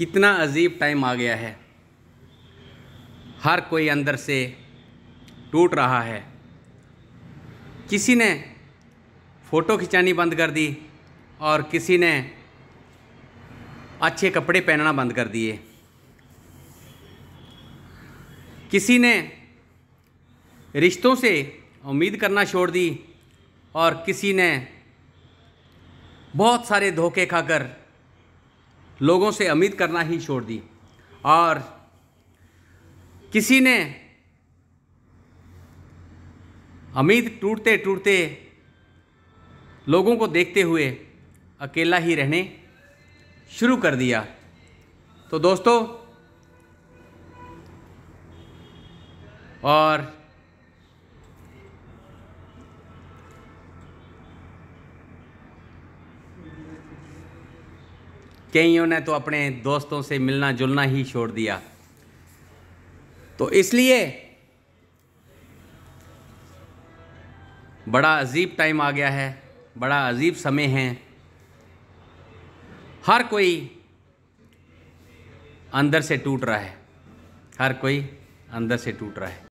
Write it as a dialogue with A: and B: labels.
A: कितना अजीब टाइम आ गया है। हर कोई अंदर से टूट रहा है। किसी ने फ़ोटो खिंचानी बंद कर दी और किसी ने अच्छे कपड़े पहनना बंद कर दिए। किसी ने रिश्तों से उम्मीद करना छोड़ दी और किसी ने बहुत सारे धोखे खाकर लोगों से उम्मीद करना ही छोड़ दी। और किसी ने उम्मीद टूटते टूटते लोगों को देखते हुए अकेला ही रहने शुरू कर दिया। तो दोस्तों, और कईयों ने तो अपने दोस्तों से मिलना जुलना ही छोड़ दिया। तो इसलिए बड़ा अजीब टाइम आ गया है, बड़ा अजीब समय है। हर कोई अंदर से टूट रहा है, हर कोई अंदर से टूट रहा है।